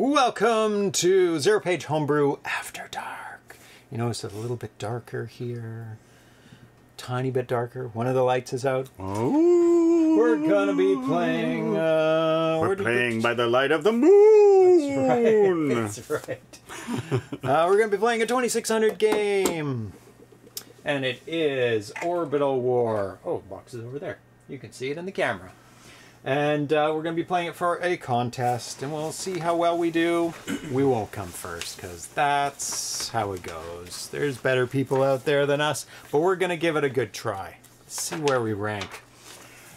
Welcome to Zero Page Homebrew After Dark. You notice it's a little bit darker here. Tiny bit darker. One of the lights is out. Oh, We're gonna be playing. Uh, we're playing by the light of the moon. That's right. uh, we're gonna be playing a 2600 game, and it is Orbital War. Oh, box is over there. You can see it in the camera. And uh, we're going to be playing it for a contest, and we'll see how well we do. We won't come first, because that's how it goes. There's better people out there than us, but we're going to give it a good try. See where we rank.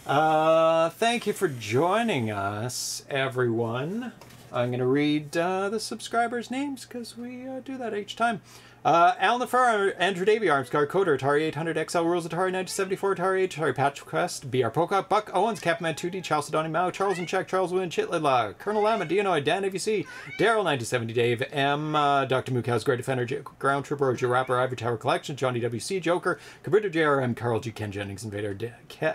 Uh, thank you for joining us, everyone. I'm going to read uh, the subscribers' names, because we uh, do that each time. Uh, Al Nafar, Andrew Davy, Armscar, Coder, Atari 800 XL, Rules, Atari 974, Atari, Atari Patch Quest, BR Pocock, Buck Owens, Capman 2D, Charles Donny Mao, Charles and Check, Charles Wynn, Chitlila, Colonel Lama, Dianoid, Dan AVC, Daryl 1970, Dave M, uh, Dr. Mookhouse, Great Defender, J- Ground Trooper, Roger Rapper, Ivory Tower Collection, Johnny WC, Joker, Cabrito JRM, Carl G. Ken Jennings, Invader, D- Ke-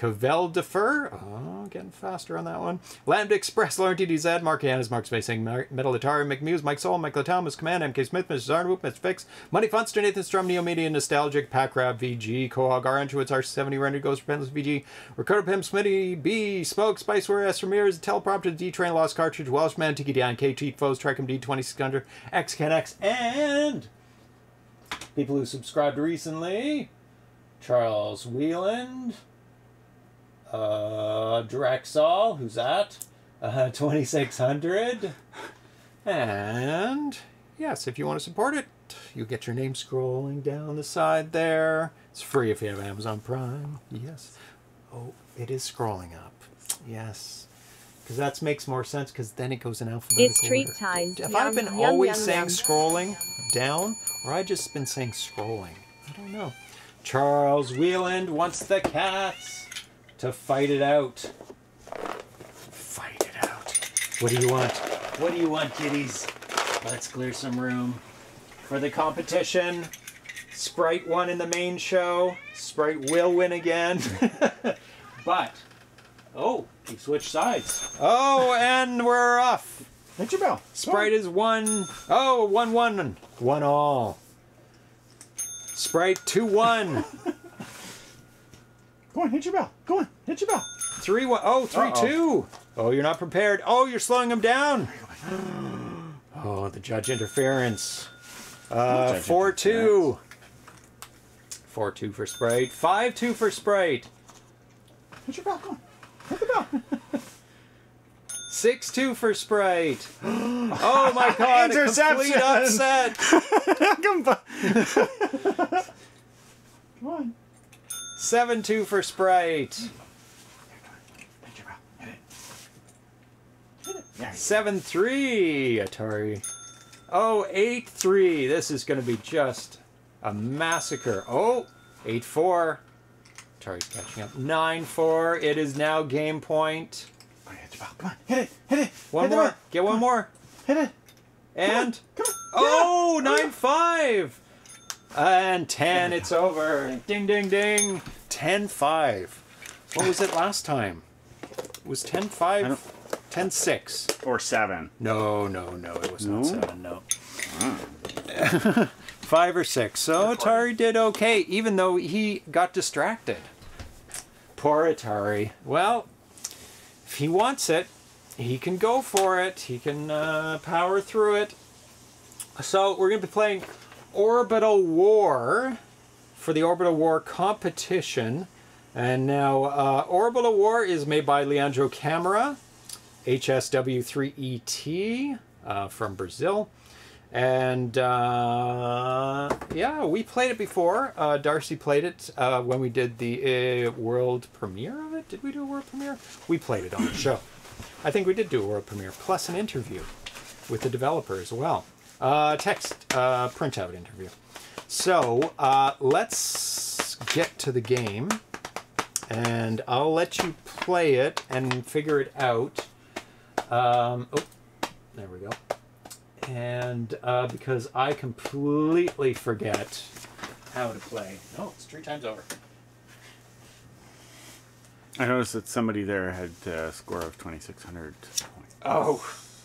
Cavell Defer. Oh, getting faster on that one. Lambda Express, Lauren TDZ, Mark Mark Spacing, Metal Atari, McMuse, Mike Soul, Michael Thomas, Command, MK Smith, Mr. Zarnwoop, Mr. Fix, Money Funster, Nathan Strum, Neo Media, Nostalgic, Packrab, VG, Cohog, R. Antrowitz, R70, Rendered Ghost, Penless, VG, Ricardo Pim, Smitty, B, Smoke, Spiceware, S. Ramirez, Teleprompter, D Train, Lost Cartridge, Welshman, Tiki Dion, K, Cheat Foes, Tricom D2600, X Can X, and people who subscribed recently Charles Wieland. Uh, Drexel, who's that? Uh, 2600. And yes, if you want to support it, you get your name scrolling down the side there. It's free if you have Amazon Prime. Yes. Oh, it is scrolling up. Yes. Because that makes more sense because then it goes in alphabetical It's treat order. time. Have Yum, I been yum, always yum, saying yum. scrolling down, or I just been saying scrolling? I don't know. Charles Wheeland wants the cats to fight it out. Fight it out. What do you want? What do you want, kiddies? Let's clear some room for the competition. Sprite won in the main show. Sprite will win again. but, oh, he switched sides. Oh, and we're off. Hit your bell. Sprite is one. Oh, one one. One all. Sprite two one. Go on, hit your bell. Go on, hit your bell. Three one. Oh, three Uh-oh. two. Oh, you're not prepared. Oh, you're slowing him down. Oh, the judge interference. Uh, Judge four two. Four two for Sprite. Five two for Sprite. Hit your bell. Go on. Hit the bell. Six two for Sprite. Oh my God! a complete Interception. upset. Come on. Come on. Seven two for Sprite. Hit your bell. Hit it. Hit it. Yeah. Seven three Atari. Oh, eight three. This is going to be just a massacre. Oh, eight four. Atari's catching up. Nine four. It is now game point. Come on. Hit it. Hit it. One hit more. Get one more. Hit it. And Come on. oh, nine five. And ten. It's over. Ding ding ding. Ten five. What was it last time? It was ten I five. don't- Ten six. Or seven. No, no, no. It was not No? seven. No. Five or six. So Atari did okay, even though he got distracted. Poor Atari. Well, if he wants it, he can go for it. He can uh, power through it. So we're going to be playing Orbital War for the Orbital War competition. And now, uh, Orbital War is made by Leandro Camara. HSW3ET uh, from Brazil. And uh, yeah, we played it before. Uh, Darcy played it uh, when we did the uh, world premiere of it. Did we do a world premiere? We played it on the show. I think we did do a world premiere, plus an interview with the developer as well. Uh, text uh, printout interview. So uh, let's get to the game, and I'll let you play it and figure it out. Um, oh, there we go. And uh, because I completely forget how to play. No, it's three times over. I noticed that somebody there had a score of 2,600 points. Oh,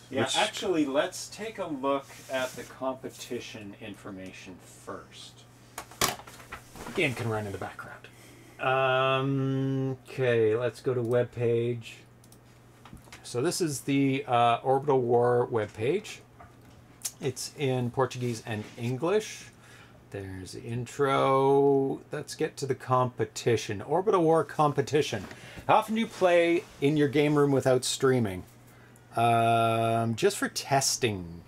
Yeah, Which- actually, let's take a look at the competition information first. Game can run in the background. Um, okay, let's go to web page. So this is the uh, Orbital War web page. It's in Portuguese and English. There's the intro. Let's get to the competition. Orbital War competition. How often do you play in your game room without streaming? Um, just for testing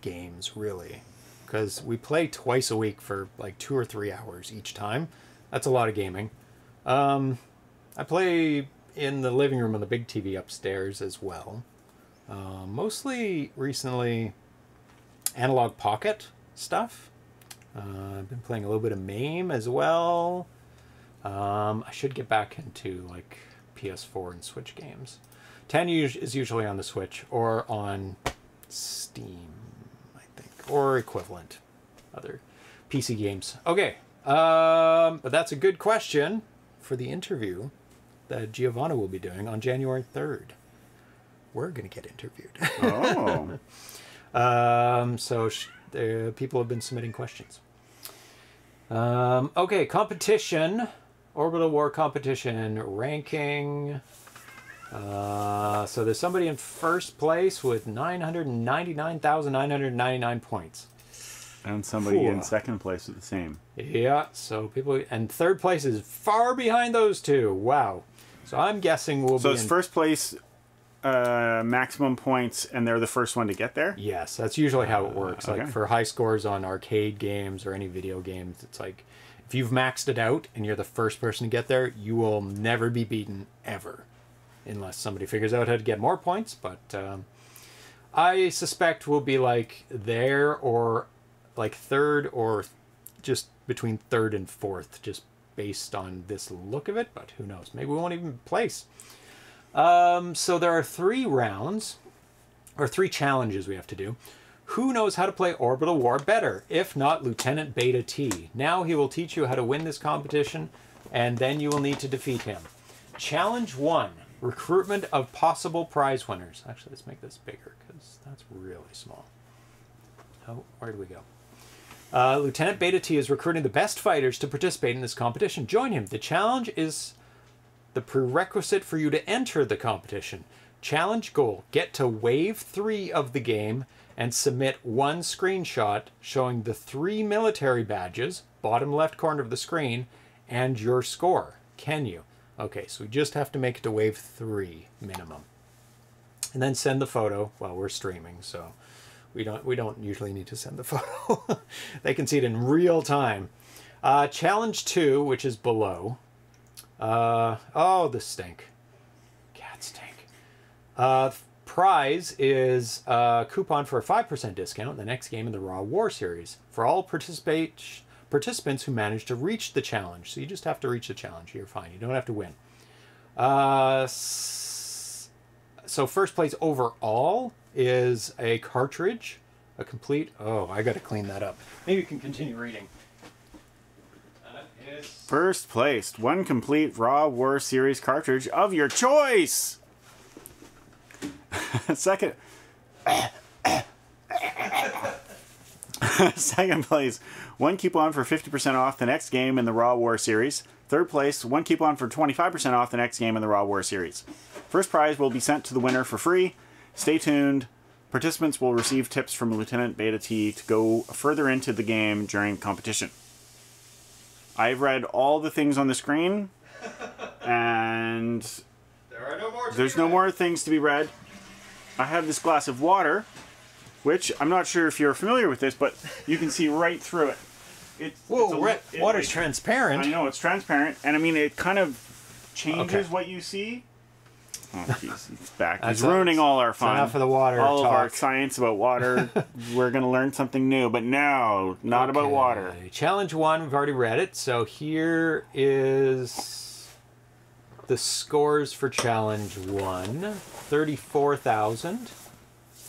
games, really. Because we play twice a week for like two or three hours each time. That's a lot of gaming. Um, I play in the living room on the big TV upstairs as well. Uh, mostly recently Analogue Pocket stuff. Uh, I've been playing a little bit of MAME as well. Um, I should get back into like PS4 and Switch games. 10 is usually on the Switch or on Steam, I think, or equivalent other PC games. Okay, um, but that's a good question for the interview that Giovanna will be doing on January 3rd. We're going to get interviewed. Oh. Um, so sh- uh, people have been submitting questions. Um, okay, competition, orbital war competition ranking. Uh, so there's somebody in first place with 999,999 points. and somebody in second place with the same. Yeah, so people and third place is far behind those two. Wow. So I'm guessing we'll So be it's in first place, uh, maximum points, and they're the first one to get there. Yes, that's usually how it works. okay. Like for high scores on arcade games or any video games, it's like if you've maxed it out and you're the first person to get there, you will never be beaten ever, unless somebody figures out how to get more points. But um, I suspect we'll be like there or like third or just between third and fourth, just based on this look of it. But who knows? Maybe we won't even place. Um, so there are three rounds or three challenges we have to do. Who knows how to play Orbital War better? If not, Lieutenant Beta T. Now he will teach you how to win this competition, and then you will need to defeat him. Challenge one recruitment of possible prize winners. Actually, let's make this bigger because that's really small. Oh, where do we go? Uh, Lieutenant Beta T is recruiting the best fighters to participate in this competition. Join him. The challenge is the prerequisite for you to enter the competition. Challenge goal get to wave three of the game and submit one screenshot showing the three military badges, bottom left corner of the screen, and your score. Can you? Okay, so we just have to make it to wave three minimum. And then send the photo while we're streaming, so we don't we don't usually need to send the photo. they can see it in real time. Uh, challenge two, which is below. Uh, oh, the stink. Cat stink. Uh, prize is a coupon for a 5% discount in the next game in the Raw War series for all participate participants who manage to reach the challenge. So you just have to reach the challenge. You're fine. You don't have to win. Uh, so first place overall is a cartridge, a complete. Oh, I got to clean that up. Maybe you can continue reading. First placed, one complete Raw War Series cartridge of your choice. Second. Second place, one coupon for 50% off the next game in the Raw War Series. Third place, one coupon for 25% off the next game in the Raw War Series. First prize will be sent to the winner for free. Stay tuned. Participants will receive tips from Lieutenant Beta T to go further into the game during competition. I've read all the things on the screen, and There are no more. there's no more things to be read. I have this glass of water, which I'm not sure if you're familiar with this, but you can see right through it. It's, Whoa, it's a- it- water's it- transparent. I know it's transparent, and I mean it kind of changes Okay. what you see. Oh jeez, it's back. That's He's ruining all our fun. enough of the water all of our science about water. We're gonna learn something new, but no, not about water. Challenge one, we've already read it. So here is the scores for challenge one 34,000,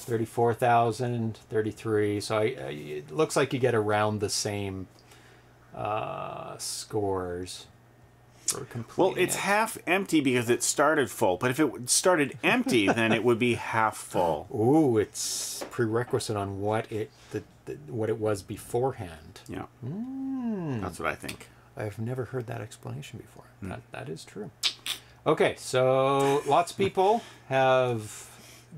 34,000, 33. So I, I, it looks like you get around the same uh, scores. Well, it's half empty because it started full. But if it started empty, then it would be half full. Ooh, it's prerequisite on what it the, the what it was beforehand. Yeah. Hmm. That's what I think. I've never heard that explanation before. That that is true. Okay, so lots of people have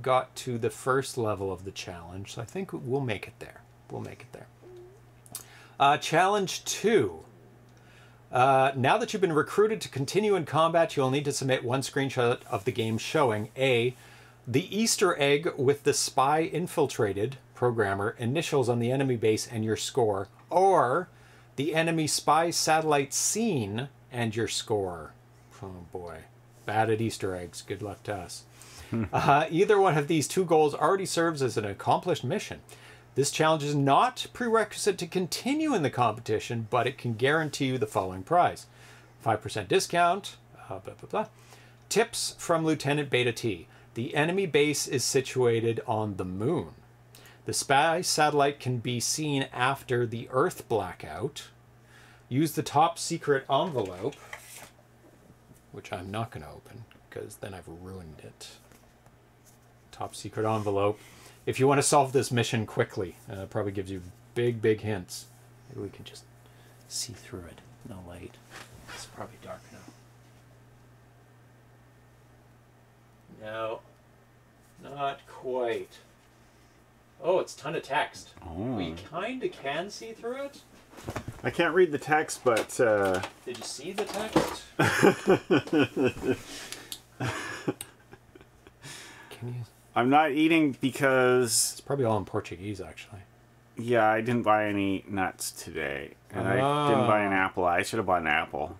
got to the first level of the challenge, so I think we'll make it there. We'll make it there. Uh, challenge two. Uh, now that you've been recruited to continue in combat, you'll need to submit one screenshot of the game showing A. The Easter egg with the spy infiltrated programmer initials on the enemy base and your score, or the enemy spy satellite seen and your score. Oh boy. Bad at Easter eggs. Good luck to us. uh, either one of these two goals already serves as an accomplished mission. This challenge is not prerequisite to continue in the competition, but it can guarantee you the following prize 5% discount, uh, blah, blah, blah. Tips from Lieutenant Beta T. The enemy base is situated on the moon. The spy satellite can be seen after the Earth blackout. Use the top secret envelope, which I'm not going to open because then I've ruined it. Top secret envelope. If you want to solve this mission quickly, uh, it probably gives you big, big hints. Maybe we can just see through it. No light. It's probably dark now. No, not quite. Oh, it's a ton of text. We Oh. kind of can see through it. I can't read the text, but uh, Did you see the text? can you? I'm not eating because It's probably all in Portuguese, actually. yeah, I didn't buy any nuts today, and I didn't buy an Ah. apple. I should have bought an apple.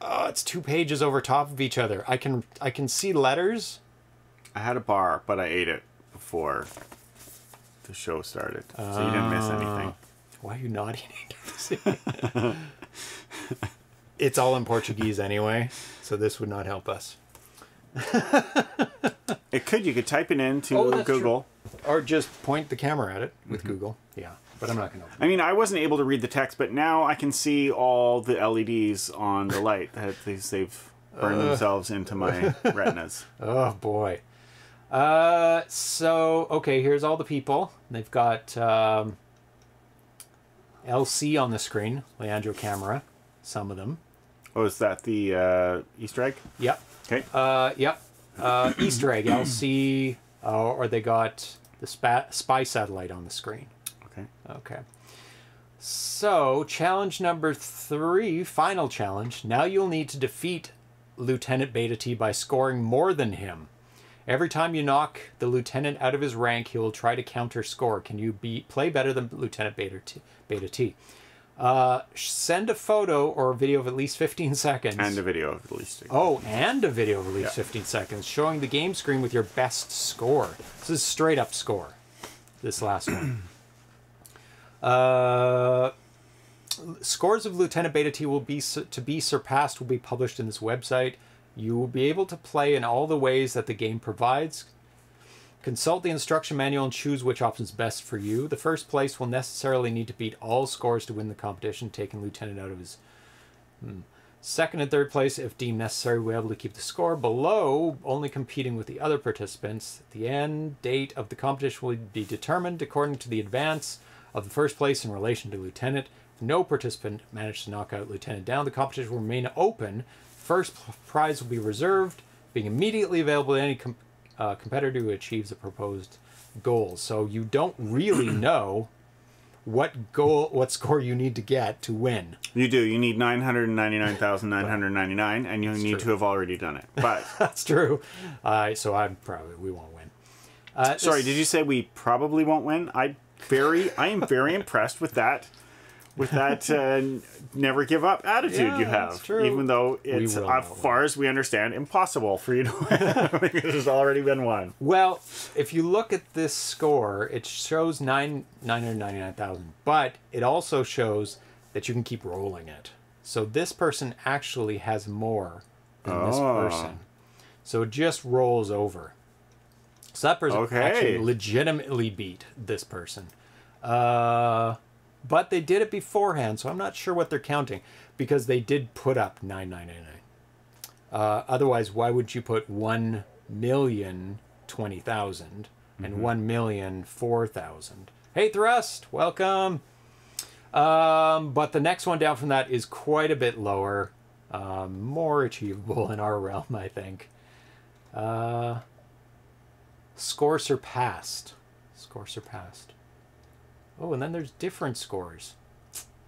Oh, it's two pages over top of each other. I can I can see letters. I had a bar, but I ate it before the show started, so you didn't miss anything. Why are you not eating? it's all in Portuguese anyway, so this would not help us. It could. You could type it into Oh, that's Google. Or just point the camera at it with Google. Yeah, but I'm not going to. I mean, I wasn't able to read the text, but now I can see all the LEDs on the light that these, they've burned themselves into my retinas. Oh boy. Uh, so okay, here's all the people. They've got um, LC on the screen, Leandro Camara. Some of them. Oh, is that the uh, Easter egg? Yep. Okay. Uh, yep. Uh, Easter egg, LC, uh, or they got the spa- spy satellite on the screen. Okay. Okay. So, challenge number three, final challenge. Now you'll need to defeat Lieutenant Beta T by scoring more than him. Every time you knock the lieutenant out of his rank, he will try to counter score. Can you be play better than Lieutenant Beta T? Beta T? Uh, send a photo or a video of at least 15 seconds. And a video of the Easter egg. Oh, and a video of at least Yeah. 15 seconds showing the game screen with your best score. This is straight up score. This last one. Uh, scores of Lieutenant Beta T will be to be surpassed will be published in this website. You will be able to play in all the ways that the game provides. Consult the instruction manual and choose which option is best for you. The first place will necessarily need to beat all scores to win the competition, taking Lieutenant out of his hmm. Second and third place, if deemed necessary, will be able to keep the score below, only competing with the other participants. The end date of the competition will be determined according to the advance of the first place in relation to Lieutenant. If no participant managed to knock out Lieutenant down, the competition will remain open. First prize will be reserved, being immediately available to any uh, competitor who achieves the proposed goals. So you don't really know what goal, what score you need to get to win. You do. You need 999,999, and you need true. to have already done it. But, That's true. Uh, so I'm probably we won't win. Uh, sorry, did you say we probably won't win? I very, I am very impressed with that, with that uh, never give up attitude Yeah, you that's have. true. Even though it's, as far as we understand, impossible for you to win because there's already been one. Well, if you look at this score, it shows nine nine hundred ninety nine thousand, but it also shows that you can keep rolling it. So this person actually has more than this Oh. person. So it just rolls over. So that person Okay. actually legitimately beat this person. Uh, but they did it beforehand, so I'm not sure what they're counting because they did put up 9999. Uh, otherwise, why would you put 1 million 20,000 and 1 million 4,000? Hey, Thrust, welcome. Um, but the next one down from that is quite a bit lower, um, more achievable in our realm, I think. Uh, score surpassed. Score surpassed. Oh, and then there's different scores.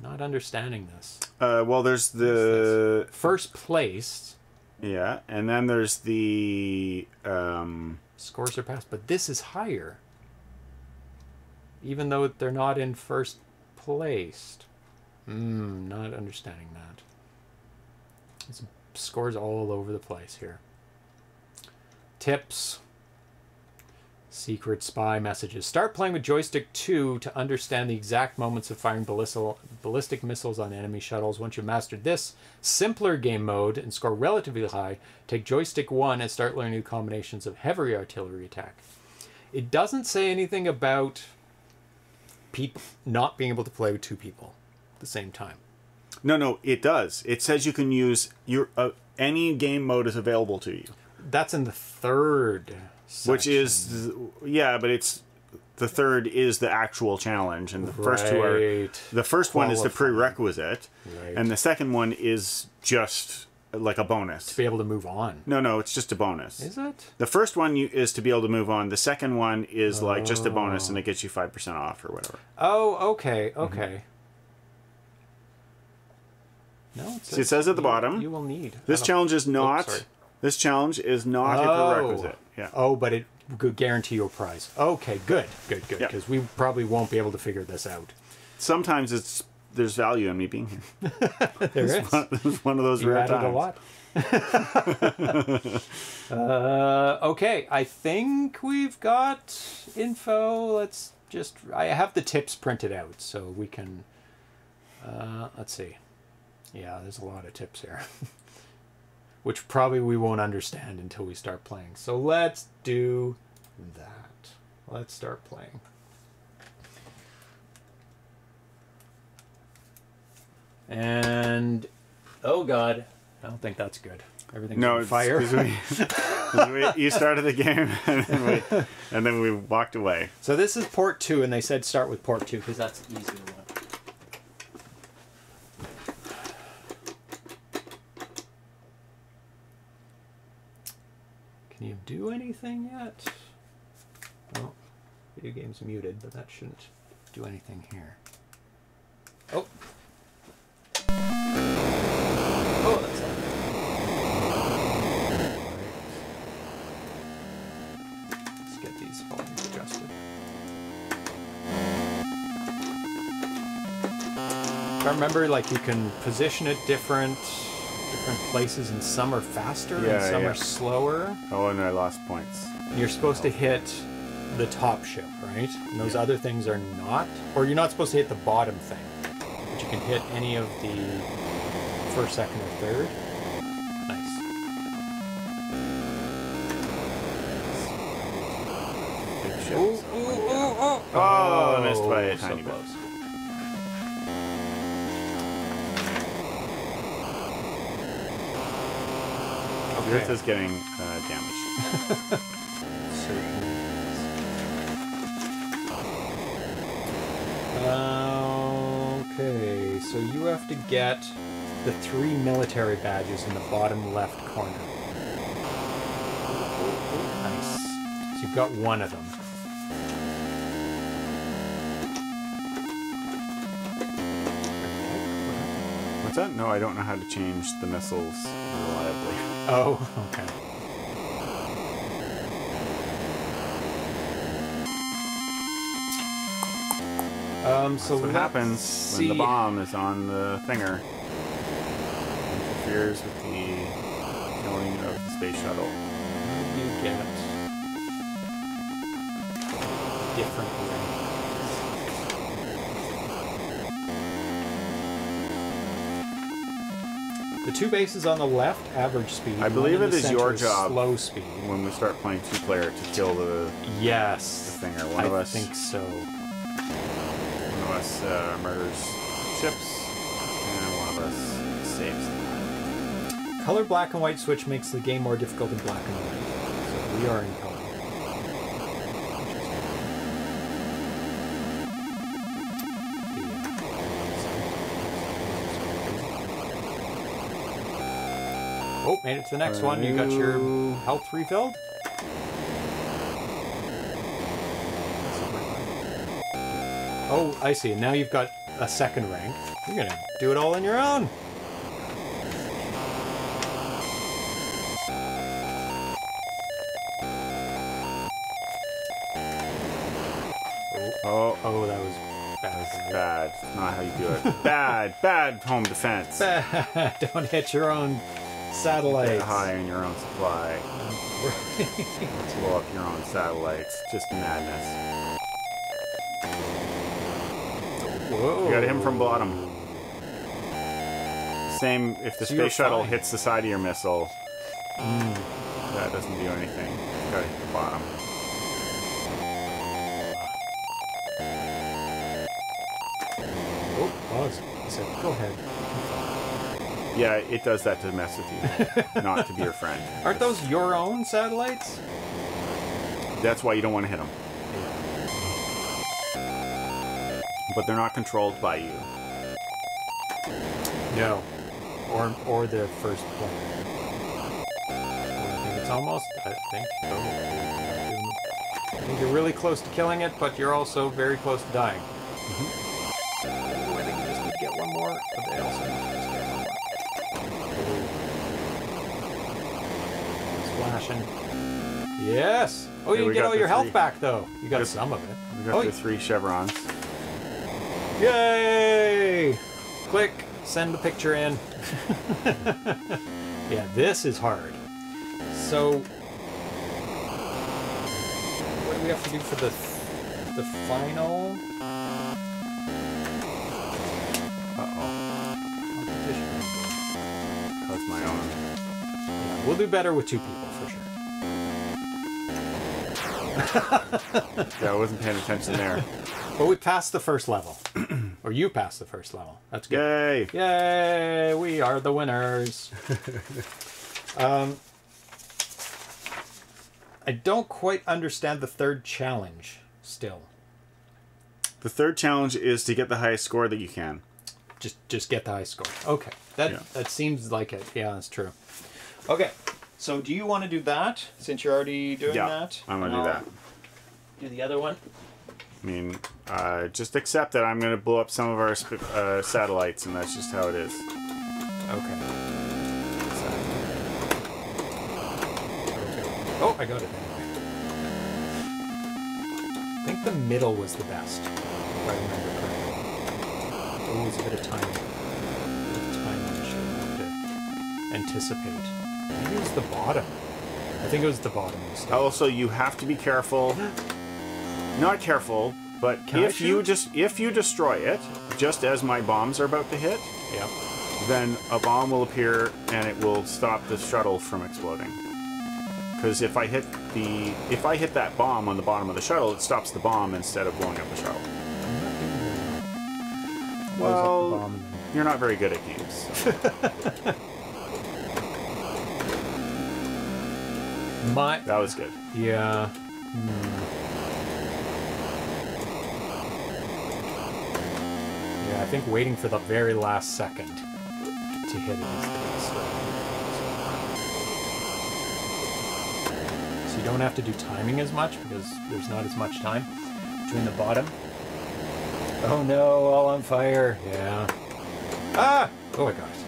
Not understanding this. Uh, well, there's the First place, yeah, and then there's the um, score surpassed, but this is higher. Even though they're not in first placed. Hmm, not understanding that. It's scores all over the place here. Tips. Secret spy messages. Start playing with joystick 2 to understand the exact moments of firing ballistic, ballistic missiles on enemy shuttles. Once you've mastered this simpler game mode and score relatively high, take joystick 1 and start learning the combinations of heavy artillery attack. It doesn't say anything about people not being able to play with two people at the same time. no, no, it does. It says you can use your uh, any game mode is available to you, That's in the third which section. is yeah, but it's the third is the actual challenge, and the first two are the first one is the prerequisite, Right. and the second one is just like a bonus. To be able to move on. No, no, it's just a bonus. Is it? The first one you, is to be able to move on. The second one is like just a bonus, Oh. and it gets you five percent off or whatever. Oh, okay, mm-hmm. okay. No, it See, it says at the you- bottom, You will need This challenge is oh, not. sorry. This challenge is not Oh. a prerequisite. Yeah. Oh, but it could guarantee you a prize. Okay, good, good, good. Because we probably won't be able to figure this out. Sometimes it's there's value in me being here. There is. it's one of those You rare added times. a lot. uh, okay, I think we've got info. Let's just. I have the tips printed out, so we can. Uh, let's see. Yeah, there's a lot of tips here, which probably we won't understand until we start playing. So let's do that. Let's start playing. And oh god, I don't think that's good. Everything's No, on fire. we, we- you started the game and then, we, and then we walked away. So this is port two, and they said start with port two because that's the easier one. Can you do anything yet? Oh, video game's muted, but that shouldn't do anything here. Oh. Oh, Let's get these volumes adjusted. I remember, like you can position it different, different places, and some are faster and some yeah. are slower. Oh, and I lost points. You're supposed to hit the top ship, right? And those other things are not, or you're not supposed to hit the bottom thing, but you can hit any of the first, second, or third. Nice. Big. Ooh, ooh, ooh. Oh, I missed by a oh, so tiny bit. Close. The Earth is getting uh, damaged. Certainly. Okay, so you have to get the three military badges in the bottom left corner. Nice. So you've got one of them. That? No, I don't know how to change the missiles reliably. Oh, okay. Um, so That's what happens when the bomb is on the thinger. Interferes with the killing of the space shuttle. You get different The two bases on the left, average speed. I believe it is your job. Slow speed. When we start playing two player to kill the Yes. The thinger, one I of us- I think so. one of us uh, murders chips, and one of us saves. Color black and white switch makes the game more difficult in black and white. So we are in color. Made it to the next one. You got your health refilled. Oh, I see. Now you've got a second rank. You're gonna do it all on your own. Oh, Oh, oh that was bad. that's bad. bad. Not how you do it. bad, bad home defense. Don't hit your own satellites. high on your own supply. Blow up your own satellites. Just madness. Whoa. You gotta him from bottom. Same if the So space shuttle fine. hits the side of your missile. Hmm. That doesn't do anything. You gotta hit the bottom. Oh, pause. He said, go ahead. Yeah, it does that to mess with you, not to be your friend. Aren't those your own satellites? That's why you don't want to hit them. But they're not controlled by you. No. Or or the first player. I think it's almost. I think. I think you're really close to killing it, but you're also very close to dying. Mm-hmm. Ooh, I think you just need to get one more, but they also more. Yes. Oh, Okay, you get all your health three. back though. You got Good. some of it. We got Oh, the three chevrons. Yay! Click, send the picture in. yeah, this is hard. So, uh, what do we have to do for the the final Uh-oh. competition? That's my own. Yeah, we'll do better with two people Yeah, I wasn't paying attention there. But we passed the first level, or you passed the first level. That's good. Yay! Yay! We are the winners. um, I don't quite understand the third challenge still. The third challenge is to get the highest score that you can. Just just get the high score. Okay. That Yeah. that seems like it. Yeah, that's true. Okay. So do you want to do that since you're already doing yeah, that? I'm gonna And do I'll that. Do the other one. I mean, uh, just accept that I'm gonna blow up some of our sp- uh, satellites, and that's just how it is. Okay. Okay. Oh, I got it. I think the middle was the best, if I remember correctly. It's a bit of time. A bit of time on the show. Have to anticipate. Maybe it was the bottom. I think it was the bottom. Also, oh, you have to be careful. Not careful, but Can if you just if you destroy it, just as my bombs are about to hit, Yeah. then a bomb will appear and it will stop the shuttle from exploding. Because if I hit the if I hit that bomb on the bottom of the shuttle, it stops the bomb instead of blowing up the shuttle. I'm not doing very well. Blows up the Well, bomb and- you're not very good at games. so My that was good. Yeah. Hmm. Yeah, I think waiting for the very last second to hit it is the best way. So you don't have to do timing as much because there's not as much time between the bottom. Oh no, all on fire. Yeah. Ah! Oh my gosh.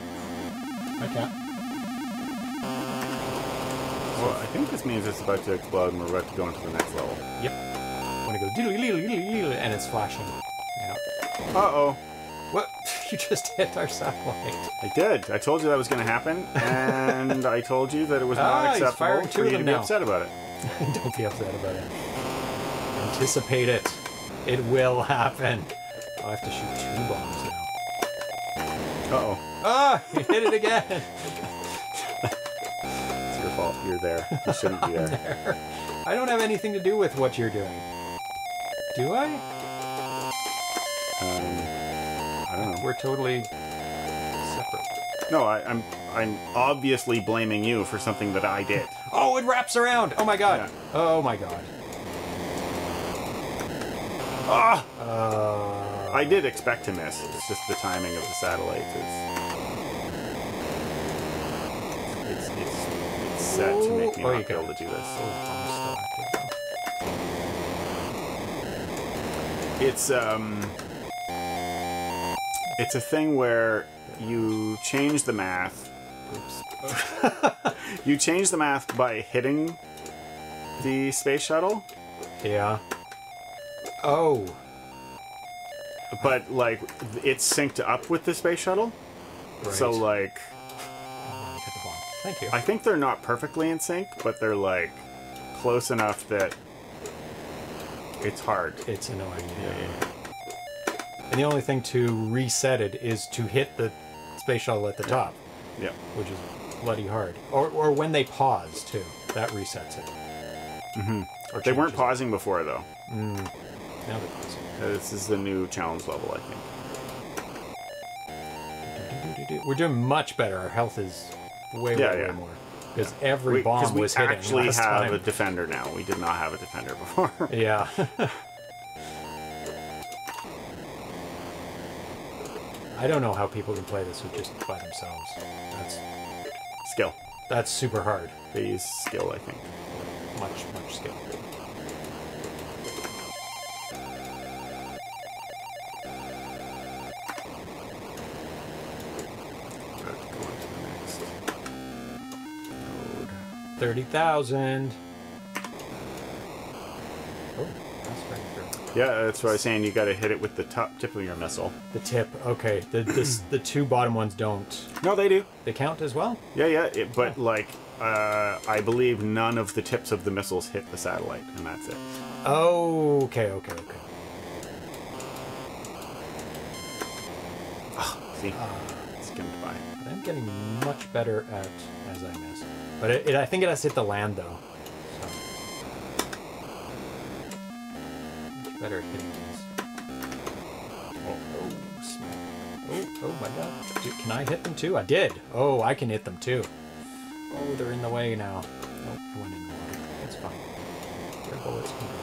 I can't. Well, I think this means it's about to explode and we're about to go into the next level. Yep. When it goes and it's flashing. Yeah. Uh oh. What? You just hit our satellite. I did. I told you that was going to happen, and I told you that it was Ah, not he's acceptable for you to be now. upset about it. Don't be upset about it. Anticipate it. It will happen. I'll have to shoot two bombs now. Uh oh. Ah! You hit it again! Fault. You're there. You shouldn't be there. I don't have anything to do with what you're doing. Do I? Uh, we're totally separate. No, I, I'm I'm obviously blaming you for something that I did. Oh, it wraps around. Oh my god. Yeah. Oh my god. Ah! Uh, I did expect to miss. It's just the timing of the satellites. It's set to make me Oh, you not be able to do this. oh, I'm still active It's um it's a thing where you change the math. You change the math by hitting the space shuttle, Yeah. Oh. but like it's synced up with the space shuttle. Right. So like Thank you. I think they're not perfectly in sync, but they're like close enough that it's hard. It's annoying. Yeah, yeah. And the only thing to reset it is to hit the space shuttle at the top, Yeah. which is bloody hard. Or, or when they pause too, that resets it. Mm-hmm. Or They weren't pausing before though. it. Now they're pausing. Uh, This is the new challenge level, I think. We're doing much better. Our health is way, Yeah, way, way yeah. more. Because every We, bomb we was hitting We actually have time. a defender now. We did not have a defender before. Yeah. I don't know how people can play this with just by themselves. That's skill. that's super hard. They use skill, I think. Much, much skill. 30,000. Oh, that's Yeah, that's what I was saying. You got to hit it with the top tip of your missile. The tip, okay. The the two bottom ones don't. No, they do. They count as well. Yeah, yeah. It, but yeah. like, uh, I believe none of the tips of the missiles hit the satellite, and that's it. Oh, okay, okay, okay. Oh, see, uh, skimmed by. I'm getting much better at as I miss. But it, it, I think it has hit the land though. So. Better hitting these. Oh, oh. Oh, oh my god. Dude, can I hit them too? I did. Oh, I can hit them too. Oh, they're in the way now. Nope, I went in the water. It's fine. Their bullets can go.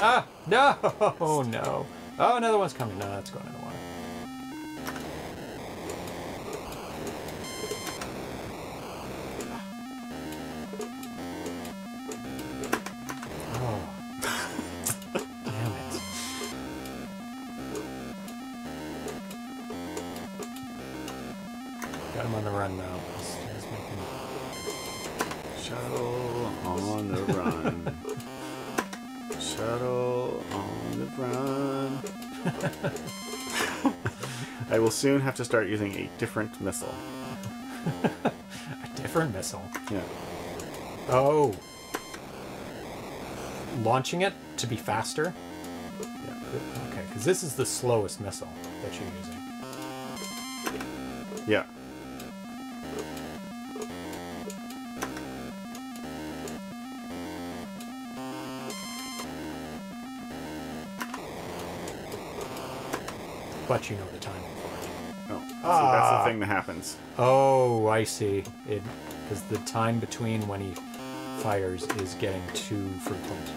Ah! No! No. Oh, another one's coming. No, that's going in the soon have to start using a different missile. a different missile. Yeah. Oh. Launching it to be faster? Yeah. Okay, because this is the slowest missile that you're using. Yeah. But you know the timing No. So that's Ah. the thing that happens. Oh, I see. It because the time between when he fires is getting too frequent.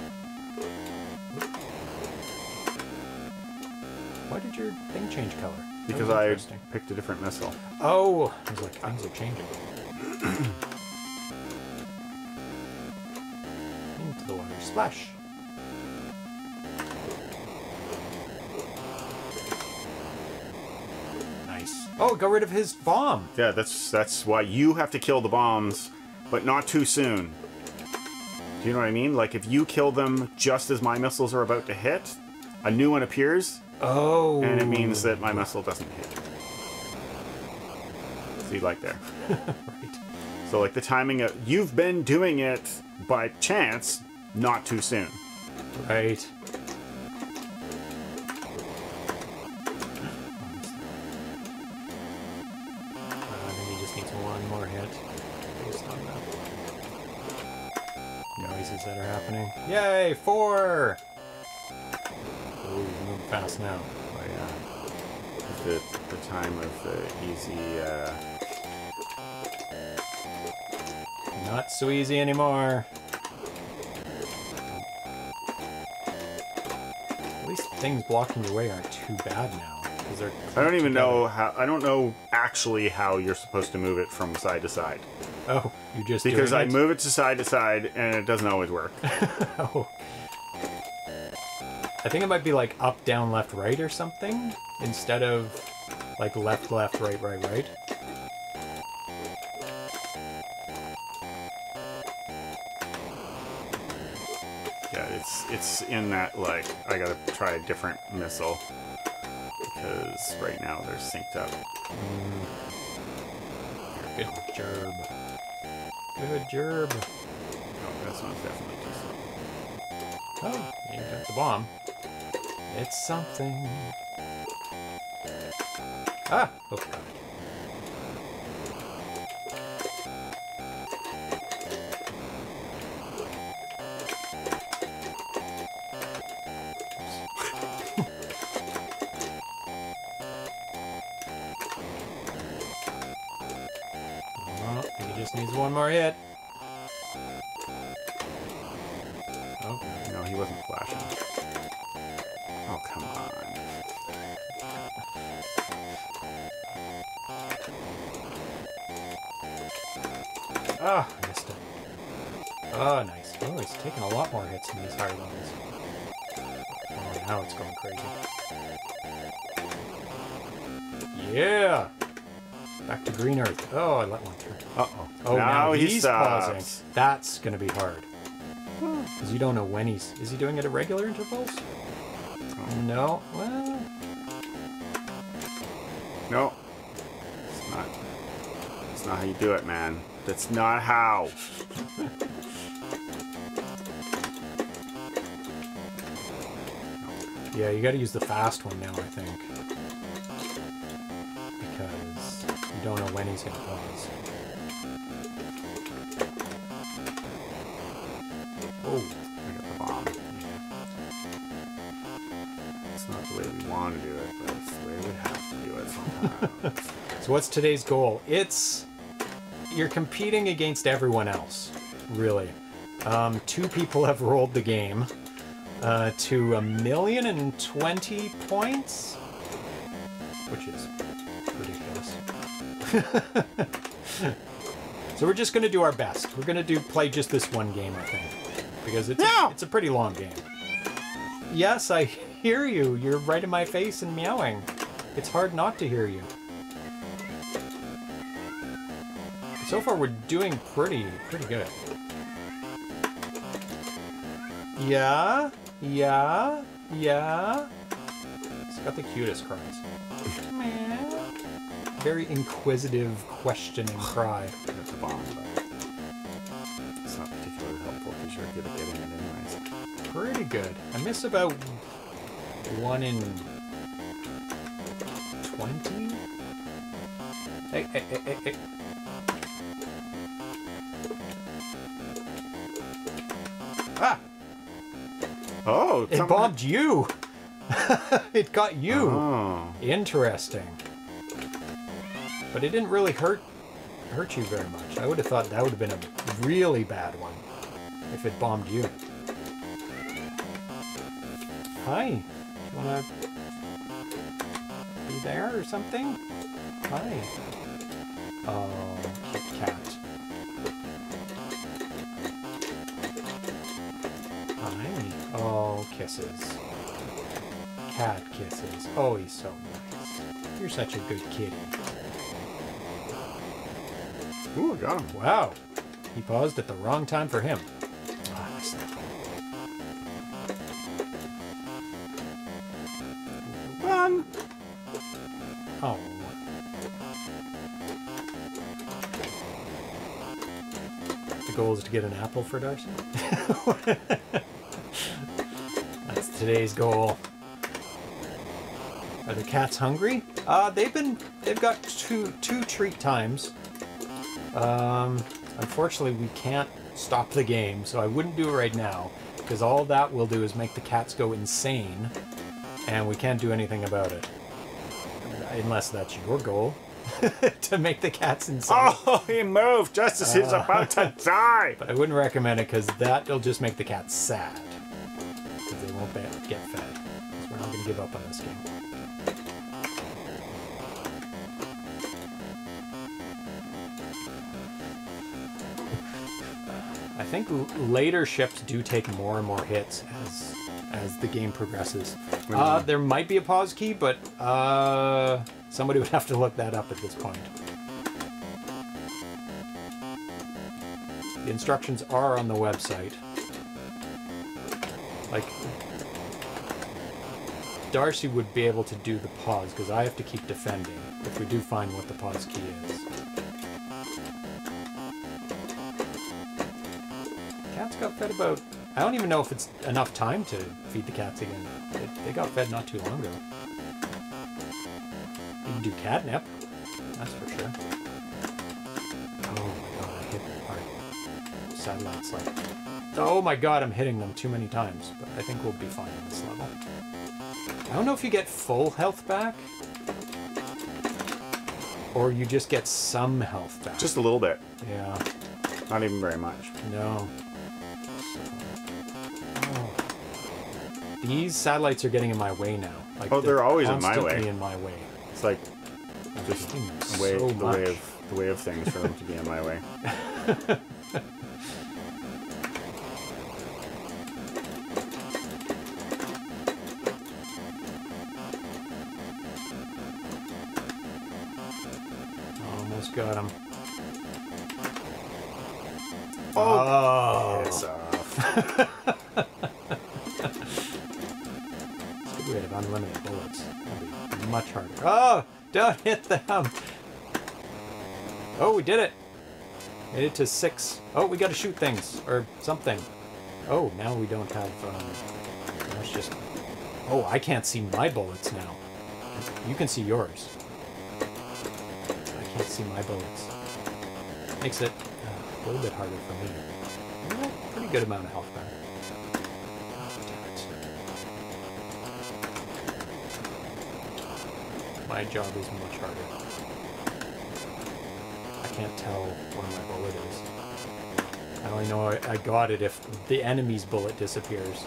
Why did your thing change color? Because I picked a different missile. Oh, I was like, things are changing. Into the water. Splash. Oh, got rid of his bomb. Yeah, that's that's why you have to kill the bombs, but not too soon. Do you know what I mean? Like if you kill them just as my missiles are about to hit, a new one appears, Oh. and it means that my missile doesn't hit. See, like there. Oh. Right. So like the timing of you've been doing it by chance, not too soon. Right. Yay, four! Ooh, moving fast now. Oh yeah. The the time of the easy. Uh, Not so easy anymore. At least things blocking your way aren't too bad now. I don't even together. know how. I don't know actually how you're supposed to move it from side to side Oh, you just because I move it to side to side and it doesn't always work. Oh. I think it might be like up, down, left, right or something instead of like left, left, right, right, right. Yeah, it's it's in that like I gotta try a different missile because right now they're synced up. Mm. Good gerb. Good gerb. Oh, this one's definitely slow. Oh, you got the bomb. It's something. Ah! Oh, God. Ah, I missed it. Oh, nice. Oh, he's taking a lot more hits in these higher levels. Oh, now it's going crazy. Yeah! Back to Green Earth. Oh, I let one through. Uh oh. Oh, now, he he's stops. pausing. That's gonna be hard. Because you don't know when he's... Is he doing it at regular intervals? No. Well... No. It's not. It's not how you do it, man. That's not how. Yeah, you gotta use the fast one now, I think. Because you don't know when he's gonna pause. Oh, I got the bomb. It's not the way we want to do it, but it's the way we have to do it. So what's today's goal? It's you're competing against everyone else, really. Um, two people have rolled the game uh, to a million and twenty points, which is ridiculous. so we're just gonna do our best. We're gonna do play just this one game, I think, because it's No! a, it's a pretty long game. Yes, I hear you. You're right in my face and meowing. It's hard not to hear you. So far, we're doing pretty, pretty good. Yeah, yeah, yeah. It's got the cutest cries. Very inquisitive, questioning cry. Got the bomb, but it's not particularly helpful because you're good at getting it anyways. Pretty good. I miss about one in twenty. Hey, hey, hey, hey, hey. Oh, It someone- bombed you. it got you. Oh. Interesting. But it didn't really hurt hurt you very much. I would have thought that would have been a really bad one if it bombed you. Hi. You wanna be there or something? Hi. Oh, kisses. Cat kisses. Oh, he's so nice. You're such a good kitty. Ooh, I got him. Wow. He paused at the wrong time for him. Ah, I missed that. Run! Oh. The goal is to get an apple for Darcy. Today's goal. Are the cats hungry? Uh, they've been. They've got two two treat times. Um, unfortunately, we can't stop the game, so I wouldn't do it right now because all that will do is make the cats go insane, and we can't do anything about it unless that's your goal to make the cats insane. Oh, he moved just as he's about to die. But I wouldn't recommend it because that'll just make the cats sad. Think later ships do take more and more hits as as the game progresses. Uh, there might be a pause key, but uh, somebody would have to look that up at this point. The instructions are on the website. Like, Darcy would be able to do the pause because I have to keep defending if we do find what the pause key is. About. I don't even know if it's enough time to feed the cats again. They, they got fed not too long ago. You can do catnip, that's for sure. Oh my god, I hit our satellites like. Oh my god, I'm hitting them too many times, but I think we'll be fine on this level. I don't know if you get full health back, or you just get some health back. Just a little bit, yeah. not even very much. No. These satellites are getting in my way now. Like Oh, they're always in my way. In my way. It's like just the way, so the much. way of the way of things for them to be in my way. them! Oh, we did it! Made it to six. Oh, we gotta shoot things. Or something. Oh, now we don't have, um... It's just... Oh, I can't see my bullets now. You can see yours. I can't see my bullets. Makes it uh, a little bit harder for me. Pretty good amount of health back. My job is much harder. I can't tell where my bullet is. I only know I, I got it if the enemy's bullet disappears.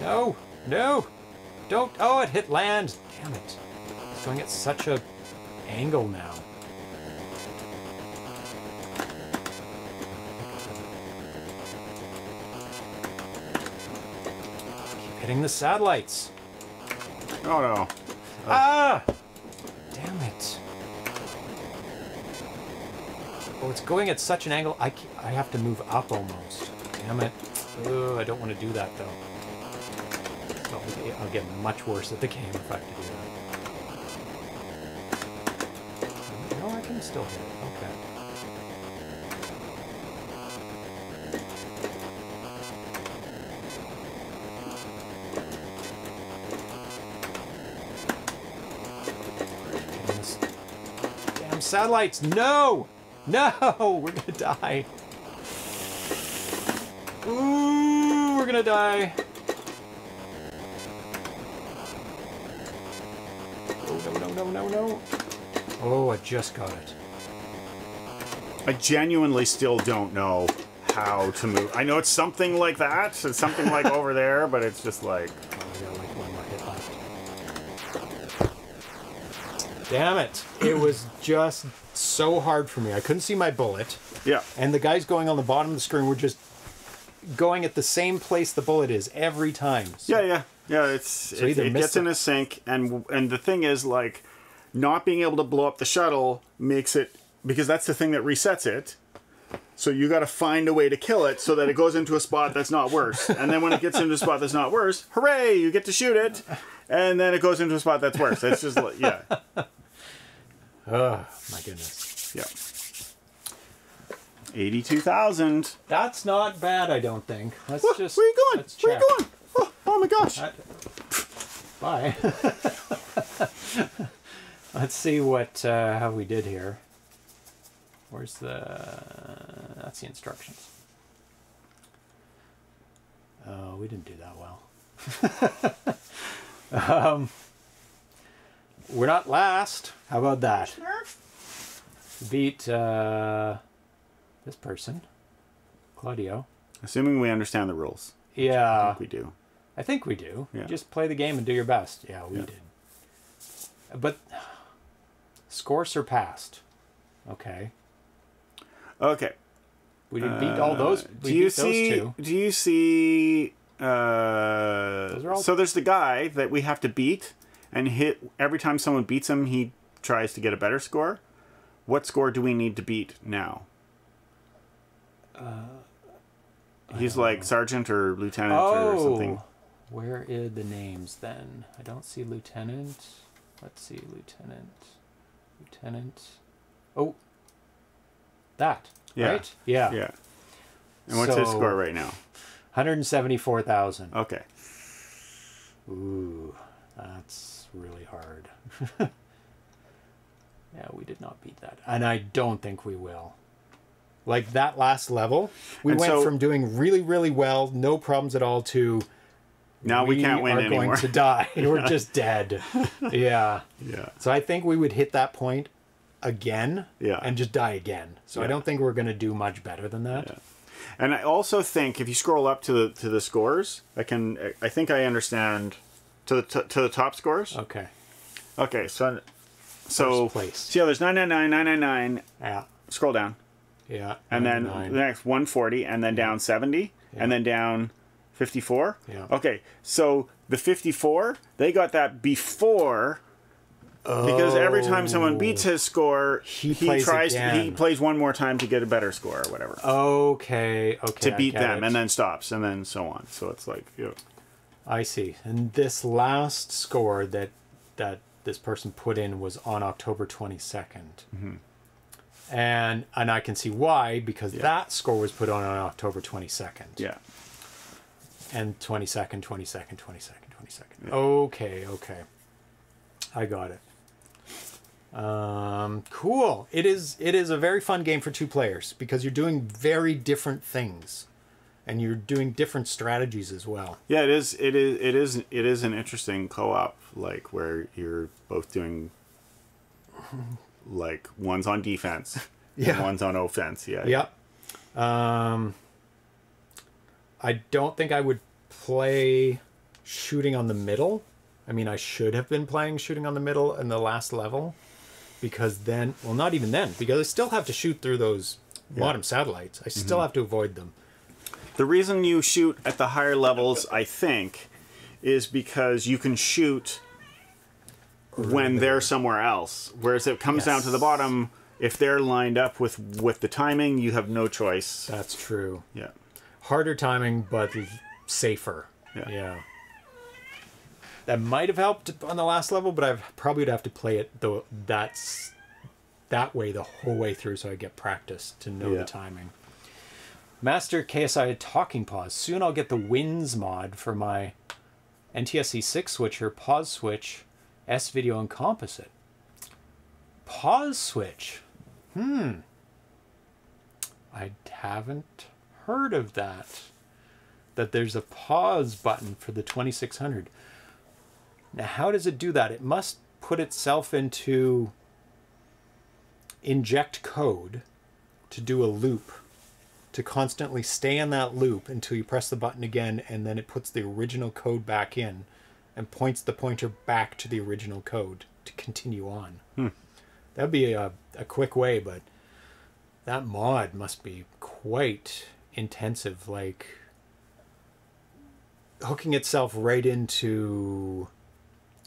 No! No! Don't! Oh, it hit land! Damn it. It's going at such a angle now. Hitting the satellites. Oh no. Ah! Damn it. Oh, it's going at such an angle, I, I have to move up almost. Damn it. Ugh, I don't want to do that, though. I'll, I'll get much worse at the game if I have to do that. No, I can still hit it. Okay. Satellites! No! No! We're gonna die. Ooh, we're gonna die. Oh, no, no, no, no, no. Oh, I just got it. I genuinely still don't know how to move. I know it's something like that. It's something like over there, but it's just like Damn it. It was just so hard for me. I couldn't see my bullet. yeah. And the guys going on the bottom of the screen were just going at the same place the bullet is every time. So- Yeah, yeah, yeah. It's it, either it miss gets it- in a sink, and and the thing is like, not being able to blow up the shuttle makes it because that's the thing that resets it. So you got to find a way to kill it so that it goes into a spot that's not worse, and then when it gets into a spot that's not worse, hooray! You get to shoot it, and then it goes into a spot that's worse. It's just like yeah, Oh, my goodness. yeah. Eighty-two thousand. That's not bad, I don't think. Let's Where just. Where are you going? Where are you going? Oh, oh my gosh! Uh, Bye. Let's see what uh, how we did here. Where's the? That's the instructions. Oh, we didn't do that well. um, we're not last. How about that? Beat uh, this person, Claudio. Assuming we understand the rules. I Yeah, think we do. I think we do. Yeah. Just play the game and do your best. Yeah, we Yeah. did. But score surpassed. Okay. Okay. We did beat all those. Uh, We do you beat see? those two. Do you see? Uh, are all- So there's the guy that we have to beat, and hit every time someone beats him, he tries to get a better score. What score do we need to beat now? Uh, He's like sergeant or lieutenant or something. Oh, where are the names then? I don't see lieutenant. Let's see, lieutenant, lieutenant. Oh, that. Yeah. Right. Yeah. Yeah. And what's his score right now? Hundred and seventy-four thousand. Okay. Ooh, that's really hard. yeah, we did not beat that, and I don't think we will. Like that last level, we And went so- from doing really, really well, no problems at all, to Now we, can't win are anymore. going to die. We're just dead. Yeah. yeah. So I think we would hit that point again Yeah. and just die again. So I don't think we're going to do much better than that. Yeah. And I also think if you scroll up to the to the scores, I can I think I understand to the to the top scores. Okay. Okay, so so place. see how there's 999 999 Yeah. scroll down Yeah. and then the next 140 and then down 70 and then down 54. Yeah. Okay, so the 54, they got that before because every time someone beats his score, He he, tries he plays one more time to get a better score or whatever. Okay. Okay. to beat them it. and then stops and then so on. So it's like, know, I see. And this last score that that this person put in was on October 22nd. Mm-hmm. And and I can see why because that score was put on on October 22nd. yeah. And 22nd, 22nd, 22nd, 22nd. Okay, okay. I got it. Um, cool. It is it is a very fun game for two players because you're doing very different things and you're doing different strategies as well. Yeah, it is. It is. It is. It is an interesting co-op, like where you're both doing, like one's on defense, Yeah. and one's on offense. Yeah, Yep. Um, I don't think I would play shooting on the middle. I mean, I should have been playing shooting on the middle in the last level because then, well, not even then, because I still have to shoot through those bottom satellites. I still have to avoid them. The reason you shoot at the higher levels, I think, is because you can shoot when they're somewhere else. Whereas it comes down to the bottom, if they're lined up with with the timing, you have no choice. That's true. Yeah. Harder timing, but safer. Yeah. Yeah. That might have helped on the last level, but I probably would have to play it though that's that way the whole way through so I get practice to know Yeah. the timing. Master KSI talking pause. Soon I'll get the wins mod for my NTSC 6 switcher, pause switch, S video and composite. Pause switch. Hmm. I haven't heard of that. That there's a pause button for the 2600. Now, how does it do that? It must put itself into inject code to do a loop, to constantly stay in that loop until you press the button again, and then it puts the original code back in and points the pointer back to the original code to continue on. Hmm. That'd be a, a quick way, but that mod must be quite intensive. Like hooking itself right into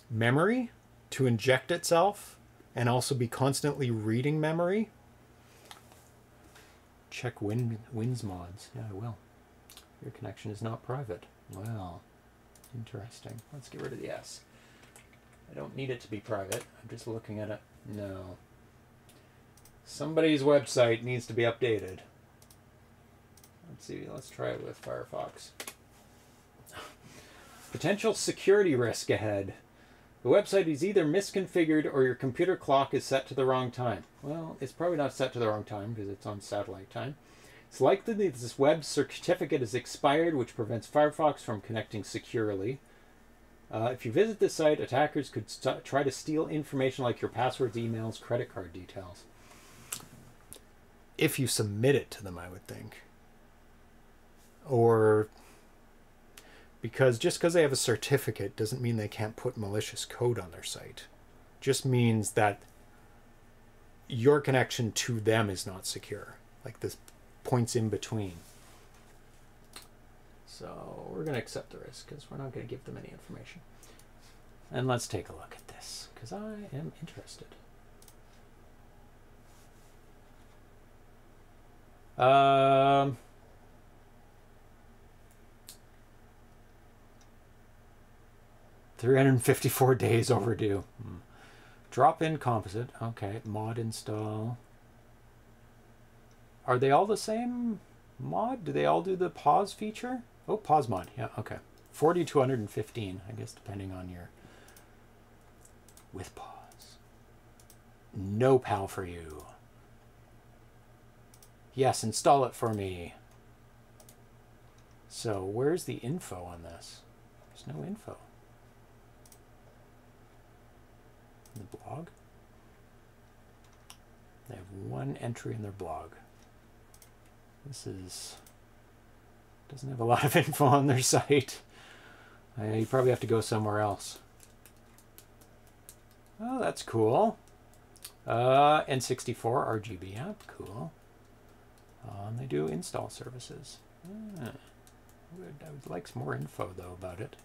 memory to inject itself and also be constantly reading memory. Check win wins mods. Yeah, I will. Your connection is not private. Well, interesting. Let's get rid of the S. I don't need it to be private. I'm just looking at it. No. Somebody's website needs to be updated. Let's see. Let's try it with Firefox. Potential security risk ahead. The website is either misconfigured or your computer clock is set to the wrong time. Well, it's probably not set to the wrong time because it's on satellite time. It's likely that this web certificate is expired, which prevents Firefox from connecting securely. Uh, if you visit this site, attackers could st- try to steal information like your passwords, emails, credit card details. If you submit it to them, I would think. Or because just because they have a certificate doesn't mean they can't put malicious code on their site. Just means that your connection to them is not secure. Like this points in between. So we're going to accept the risk because we're not going to give them any information. And let's take a look at this because I am interested. Um, Three hundred and fifty-four days overdue. Hmm. Drop-in composite. Okay. Mod install. Are they all the same mod? Do they all do the pause feature? Oh, pause mod. Yeah, okay. 40 to 115, I guess, depending on your. With pause. No PAL for you. Yes, install it for me. So, where's the info on this? There's no info. In the blog? They have one entry in their blog. This is doesn't have a lot of info on their site. Uh, you probably have to go somewhere else. Oh, that's cool. Uh, N64 RGB app, cool. Um, they do install services. Ah, I, would, I would like some more info though about it,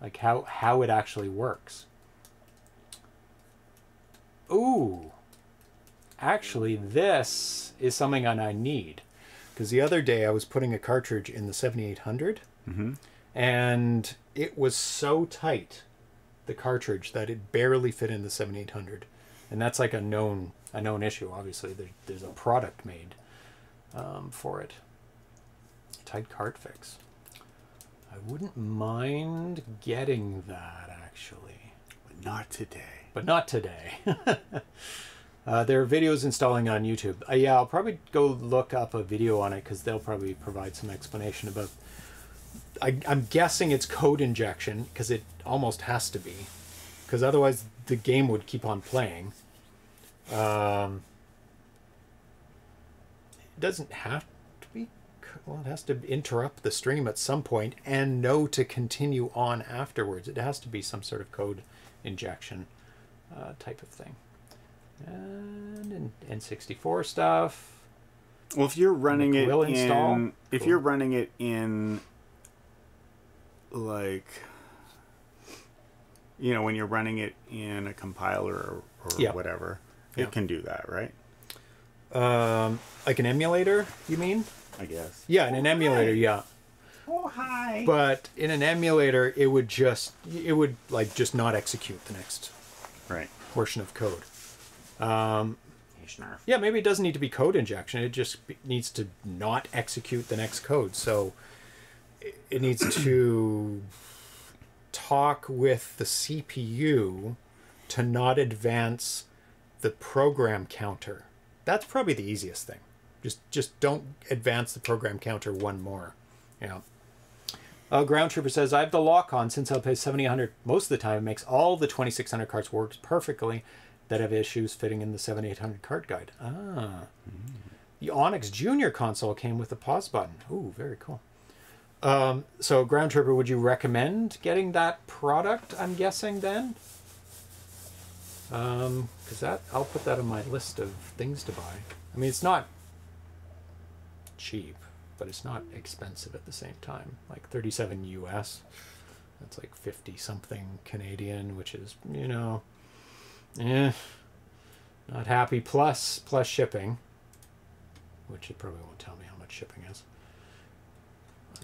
like how how it actually works. Ooh, actually, this is something that I need. Because the other day I was putting a cartridge in the 7800 Mm-hmm. and it was so tight, the cartridge, that it barely fit in the 7800. And that's like a known a known issue. Obviously, there, there's a product made um, for it. Tight cart fix. I wouldn't mind getting that actually not today. but not today. uh, there are videos installing on YouTube. Uh, yeah, I'll probably go look up a video on it because they'll probably provide some explanation about. I, I'm guessing it's code injection because it almost has to be, because otherwise the game would keep on playing. Um, it doesn't have to be. Well, it has to interrupt the stream at some point and know to continue on afterwards. It has to be some sort of code injection uh, type of thing. And in N64 stuff. Well, if you're running it will in, install? if Cool. you're running it in, like, you know, when you're running it in a compiler or, or Yeah. whatever, Yeah. it can do that, right? Um, like an emulator, you mean? I guess. Yeah, in an emulator, yeah. Oh hi. But in an emulator, it would just it would like just not execute the next right. portion of code. Um, hey, Snarf. Yeah, maybe it doesn't need to be code injection. It just be- needs to not execute the next code. So it- it needs to talk with the CPU to not advance the program counter. That's probably the easiest thing. Just just don't advance the program counter one more. Yeah. Uh, Ground Trooper says, I have the lock on since I'll pay 7800 most of the time. It makes all the 2600 carts work perfectly that have issues fitting in the 7800 cart guide. Ah. The Onyx Junior console came with a pause button. Ooh, very cool. Um, so, Ground Trooper, would you recommend getting that product, I'm guessing, then? Because that I'll put that on my list of things to buy. I mean, it's not cheap, but it's not expensive at the same time. Like 37 US. That's like 50 something Canadian, which is, you know, eh, not happy. Plus, plus shipping, which it probably won't tell me how much shipping is.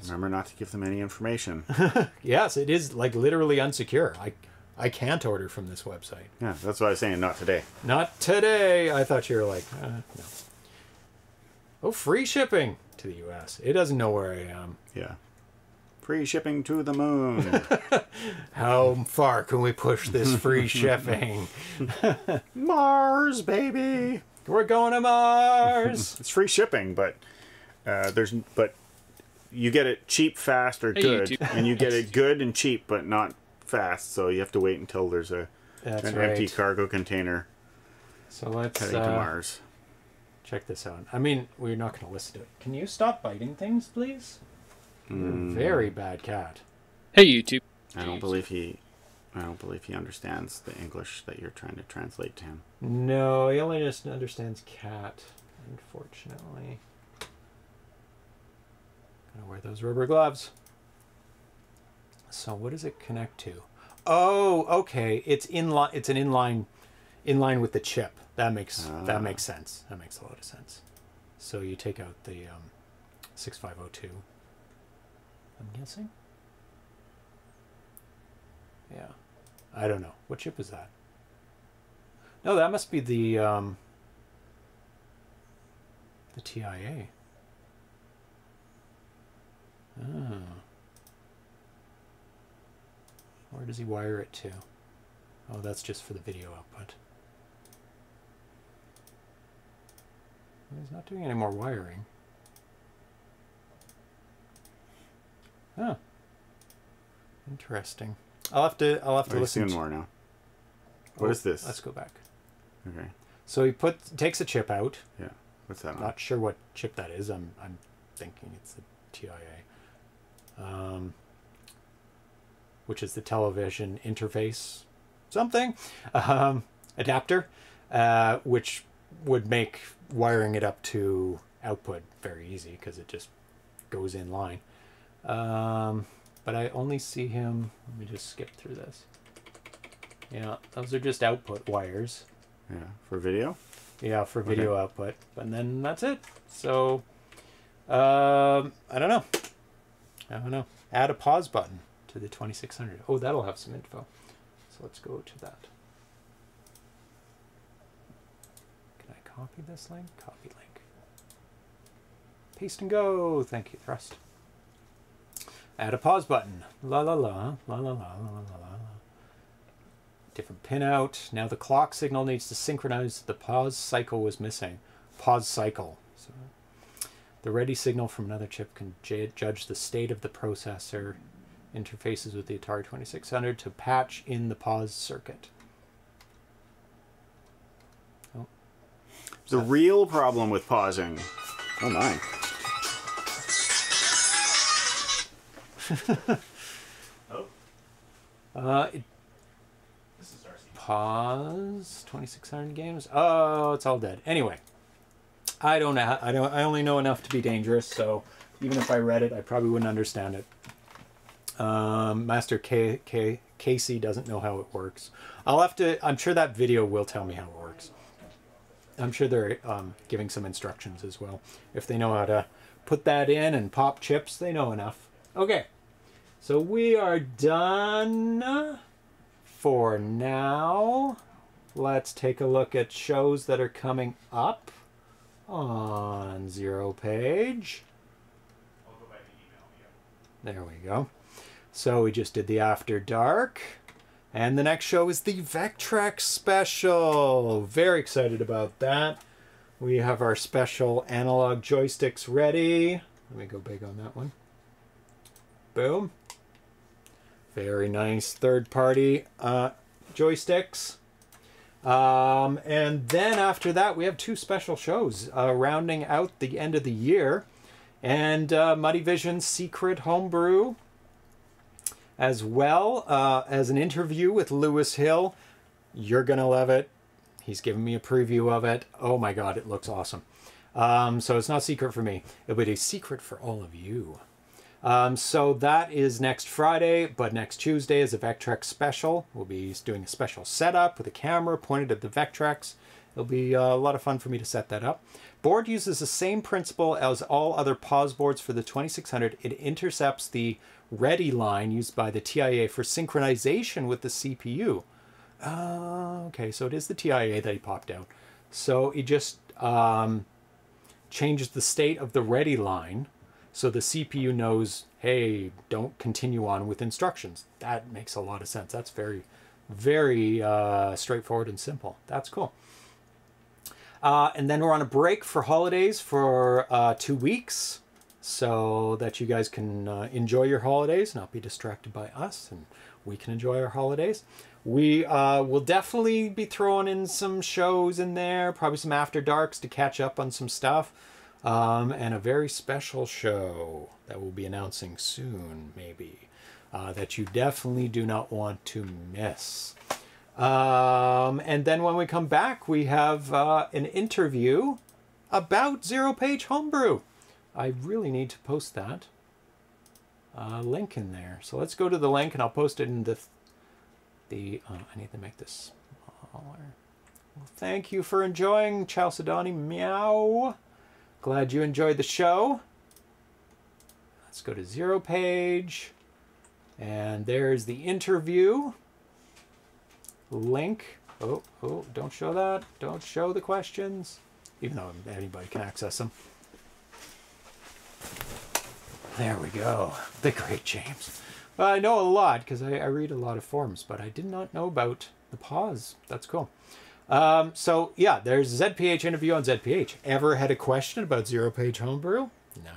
Remember not to give them any information. Yes, it is like literally unsecure. I, I can't order from this website. yeah, that's what I was saying. Not today. Not today. I thought you were like, uh, no. Oh, free shipping to the U.S. It doesn't know where I am. Yeah. Free shipping to the moon. How far can we push this free shipping? Mars, baby. We're going to Mars. It's free shipping, but uh, there's but you get it cheap, fast, or Hey, good, YouTube. and you get it good and cheap, but not fast. So you have to wait until there's a That's an right. empty cargo container So let's heading to uh, Mars. Check this out. I mean, we're not going to listen to it. Can you stop biting things, please? You're a hmm. very bad cat. Hey YouTube. I don't believe he. I don't believe he understands the English that you're trying to translate to him. No, he only just understands cat, unfortunately. Gonna wear those rubber gloves. So what does it connect to? Oh, okay. It's in line. It's an inline, in line with the chip. That makes Ah. that makes sense. That makes a lot of sense. So you take out the um, six five zero two. I'm guessing. Yeah, I don't know what chip is that. No, that must be the um, the TIA. Oh. Where does he wire it to? Oh, that's just for the video output. He's not doing any more wiring. Huh. Interesting. I'll have to. I'll have to I've listen. seen to- more now. What Oh, is this? Let's go back. Okay. So he put takes a chip out. Yeah. What's that on? Not sure what chip that is. I'm I'm thinking it's the TIA, um, which is the television interface something um, adapter, uh, which would make wiring it up to output very easy because it just goes in line. Um, but I only see him. Let me just skip through this. Yeah, those are just output wires. Yeah. For video. Yeah, for video output. And then that's it. So, um, I don't know. I don't know. Add a pause button to the 2600. Oh, that'll have some info. So let's go to that. Can I copy this link? Copy link. Paste and go. Thank you, Thrust. Add a pause button. La la la. La la la la la la. Different pinout. Now the clock signal needs to synchronize. The pause cycle was missing. Pause cycle. So the ready signal from another chip can judge the state of the processor. Interfaces with the Atari 2600 to patch in the pause circuit. The real problem with pausing. Oh my. Uh, it pause 2600 games. Oh, it's all dead. Anyway, I don't know. I don't. I only know enough to be dangerous. So even if I read it, I probably wouldn't understand it. Um, Master K, K, Casey doesn't know how it works. I'll have to. I'm sure that video will tell me how it works. I'm sure they're um, giving some instructions as well. If they know how to put that in and pop chips, they know enough. Okay. So we are done for now. Let's take a look at shows that are coming up on Zero Page. There we go. So we just did the After Dark. And the next show is the Vectrex special. Very excited about that. We have our special analog joysticks ready. Let me go big on that one. Boom. Very nice third party uh, joysticks. Um, and then after that, we have two special shows uh, rounding out the end of the year. And uh, Muddy Vision's Secret Homebrew, as well uh, as an interview with Lewis Hill. You're going to love it. He's given me a preview of it. Oh my God, it looks awesome. Um, so it's not secret for me, it'll be a secret for all of you. Um, so that is next Friday, but next Tuesday is a Vectrex special. We'll be doing a special setup with a camera pointed at the Vectrex. It'll be uh, a lot of fun for me to set that up. Board uses the same principle as all other pause boards for the 2600. It intercepts the ready line used by the TIA for synchronization with the CPU. Uh, okay, so it is the TIA that he popped out. So it just um, changes the state of the ready line so the CPU knows, hey, don't continue on with instructions. That makes a lot of sense. That's very, very uh, straightforward and simple. That's cool. Uh, and then we're on a break for holidays for uh, two weeks so that you guys can uh, enjoy your holidays, not be distracted by us, and we can enjoy our holidays. We uh, will definitely be throwing in some shows in there, probably some after darks to catch up on some stuff, um, and a very special show that we'll be announcing soon, maybe, uh, that you definitely do not want to miss. Um, and then when we come back, we have uh, an interview about zero page homebrew. I really need to post that uh, link in there. So let's go to the link and I'll post it in the, the uh, I need to make this smaller. Well, thank you for enjoying Chalcedony Meow. Glad you enjoyed the show. Let's go to zero page. And there's the interview link. Oh, oh, don't show that. Don't show the questions, even though anybody can access them. There we go. The great James. Well, I know a lot because I, I, read a lot of forums, but I did not know about the pause. That's cool. Um, so, yeah, there's ZPH interview on ZPH. Ever had a question about zero page homebrew? No.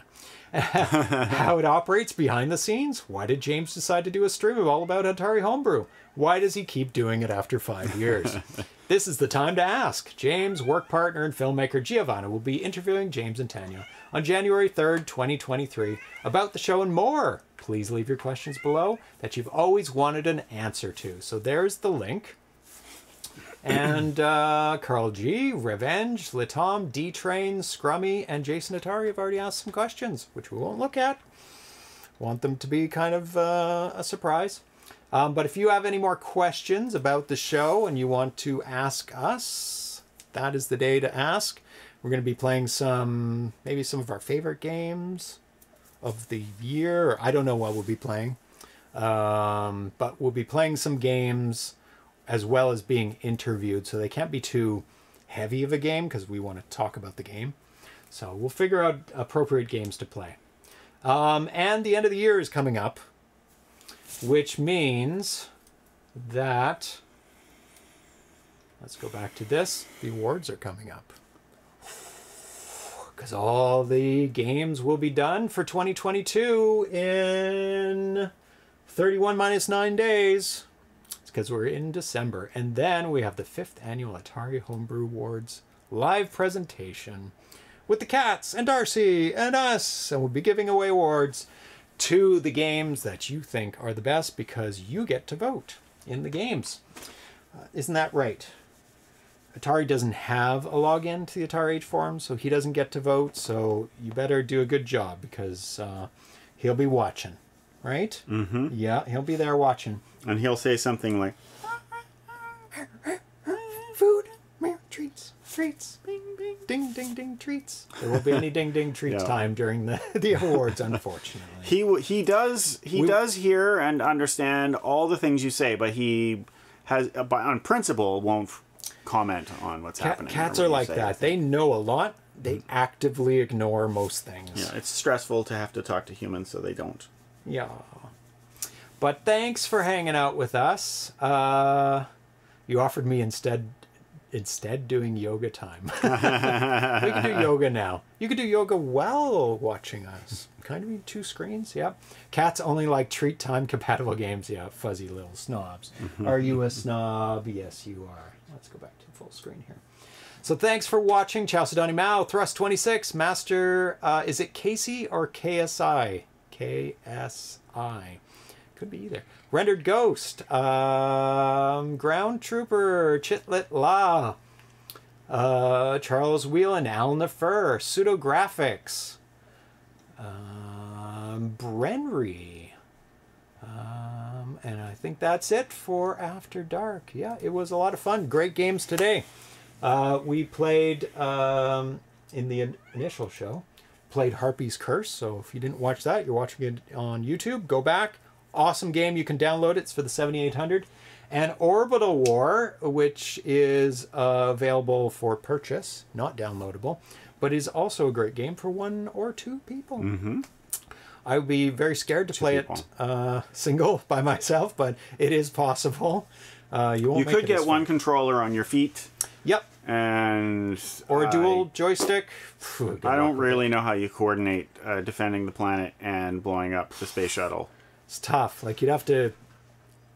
How it operates behind the scenes? Why did James decide to do a stream of all about Atari homebrew? Why does he keep doing it after five years? this is the time to ask. James' work partner and filmmaker Giovanna will be interviewing James and Tanya on January 3rd, 2023, about the show and more. Please leave your questions below that you've always wanted an answer to. So there's the link. And uh, Carl G, Revenge, Litom, D Train, Scrummy, and Jason Atari have already asked some questions, which we won't look at. Want them to be kind of uh, a surprise. Um, but if you have any more questions about the show and you want to ask us, that is the day to ask. We're going to be playing some, maybe some of our favorite games of the year. I don't know what we'll be playing. Um, but we'll be playing some games as well as being interviewed. So they can't be too heavy of a game because we want to talk about the game. So we'll figure out appropriate games to play. Um, and the end of the year is coming up, which means that, let's go back to this, the awards are coming up because all the games will be done for 2022 in 31 minus 9 days. It's because we're in December. And then we have the fifth annual Atari Homebrew Awards live presentation with the cats and Darcy and us. And we'll be giving away awards to the games that you think are the best because you get to vote in the games. Uh, isn't that right? Atari doesn't have a login to the Atari Age forum, so he doesn't get to vote. So you better do a good job because uh, he'll be watching, right? Mm-hmm. Yeah, he'll be there watching. And he'll say something like, "Food, treats, treats, bing, bing, ding, ding, ding, treats." There won't be any ding, ding, treats Yeah. time during the the awards, unfortunately. he he does he We- does hear and understand all the things you say, but he has uh, by on principle won't comment on what's Cat, happening. cats are like say, that. They know a lot. They actively ignore most things. Yeah, it's stressful to have to talk to humans, so they don't. Yeah. But thanks for hanging out with us. Uh, you offered me instead instead doing yoga time. we can do yoga now. You could do yoga while watching us. Kind of need two screens. Yep. Cats only like treat time compatible games. Yeah, fuzzy little snobs. Are you a snob? Yes, you are. Let's go back screen here. So thanks for watching Chalcedony Mao, Thrust 26, Master, uh, is it Casey or KSI? KSI. Could be either. Rendered Ghost, um, Ground Trooper, Chitlet La, uh, Charles Whelan, Alan the Fur, Pseudographics, um, Brenry, and I think that's it for After Dark. Yeah, it was a lot of fun. Great games today. Uh, we played um, in the in- initial show, played Harpy's Curse. So if you didn't watch that, you're watching it on YouTube. Go back. Awesome game. You can download it. It's for the 7800. And Orbital War, which is uh, available for purchase, not downloadable, but is also a great game for one or two people. Mm-hmm. I would be very scared to play people. it uh, single by myself, but it is possible. Uh, you won't You could get one fun. controller on your feet Yep. and Or a dual joystick. Phew, I don't really know how you coordinate uh, defending the planet and blowing up the space shuttle. It's tough. Like you'd have to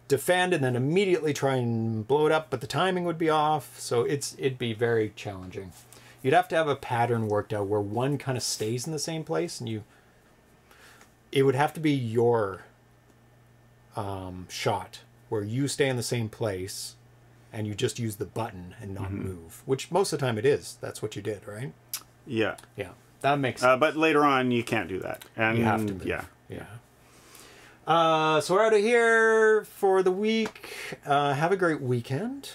defend and then immediately try and blow it up, but the timing would be off. So it's it'd be very challenging. You'd have to have a pattern worked out where one kind of stays in the same place, and you. It would have to be your um, shot where you stay in the same place, and you just use the button and not move. Which most of the time it is. That's what you did, right? Yeah. Yeah, that makes Uh, but later on, you can't do that. And You have to move. Yeah. Yeah. Uh, so we're out of here for the week. Uh, have a great weekend.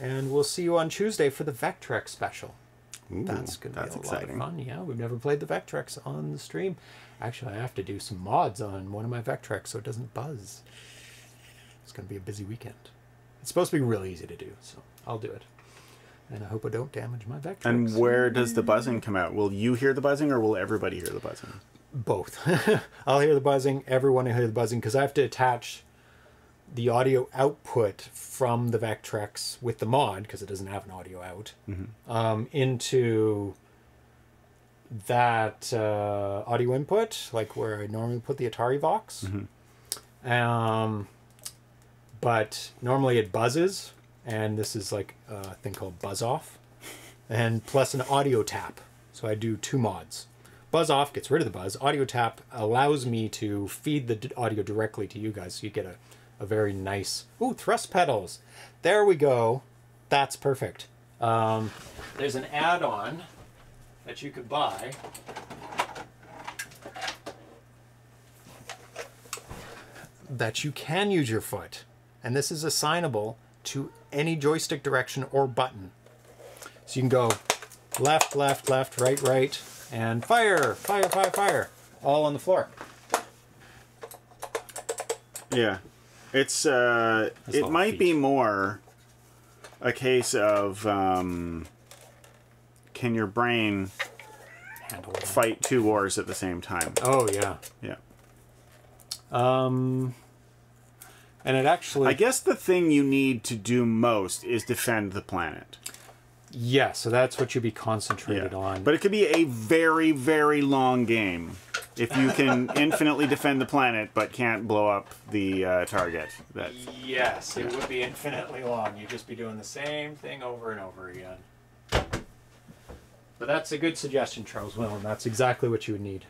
And we'll see you on Tuesday for the Vectrex special. Ooh, That's going to be a exciting. lot of fun. Yeah, we've never played the Vectrex on the stream. Actually, I have to do some mods on one of my Vectrex so it doesn't buzz. It's going to be a busy weekend. It's supposed to be really easy to do, so I'll do it. And I hope I don't damage my Vectrex. And where does the buzzing come out? Will you hear the buzzing or will everybody hear the buzzing? both. I'll hear the buzzing. Everyone will hear the buzzing because I have to attach the audio output from the Vectrex with the mod because it doesn't have an audio out um, into that uh, audio input, like where I normally put the Atari Vox. Um, but normally it buzzes, and this is like a thing called buzz off, and plus an audio tap. So I do two mods. Buzz off gets rid of the buzz. Audio tap allows me to feed the d- audio directly to you guys, so you get a, a very nice. Ooh, thrust pedals. There we go. That's perfect. Um, there's an add-on that you could buy. That you can use your foot, and this is assignable to any joystick direction or button. So you can go left, left, left, right, right, and fire, fire, fire, fire, all on the floor. Yeah. It's uh That's it lot of might be more a case of um can your brain fight two wars at the same time? Oh yeah. Yeah. Um, and it actually I guess the thing you need to do most is defend the planet. yeah. So that's what you'd be concentrated on. But it could be a very, very long game if you can infinitely defend the planet but can't blow up the uh, target. That yes, it would be infinitely long. You'd just be doing the same thing over and over again. But that's a good suggestion, Charles Will, and that's exactly what you would need.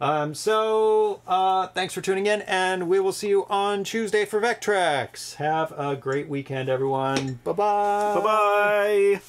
Um, so, uh, thanks for tuning in, and we will see you on Tuesday for Vectrex. Have a great weekend, everyone. Bye bye. Bye bye.